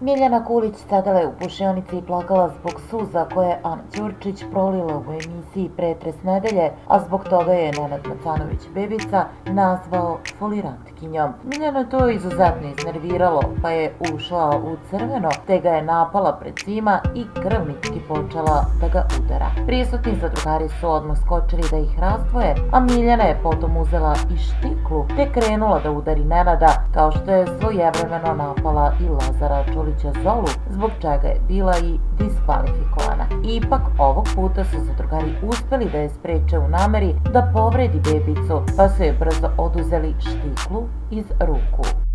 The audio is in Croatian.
Miljana Kulić sedela je u pušionici i plakala zbog suza koje je Ana Ćurčić prolila u emisiji Pretres nedelje, a zbog toga je Nenad Macanović Bebica nazvao folirantkinjom. Miljana to izuzetno iznerviralo, pa je ušla u crveno, te ga je napala pred svima i krvnički počela da ga udara. Prisutni zadrugari su odmah skočili da ih rastvoje, a Miljana je potom uzela i štiklu, te krenula da udari Nenada, kao što je svojevremeno napala i Lazara Zolu, zbog čega je bila i diskvalifikovana. Ipak ovog puta su zadrugari uspeli da je spreče u nameri da povredi bebicu, pa su je brzo oduzeli štiklu iz ruku.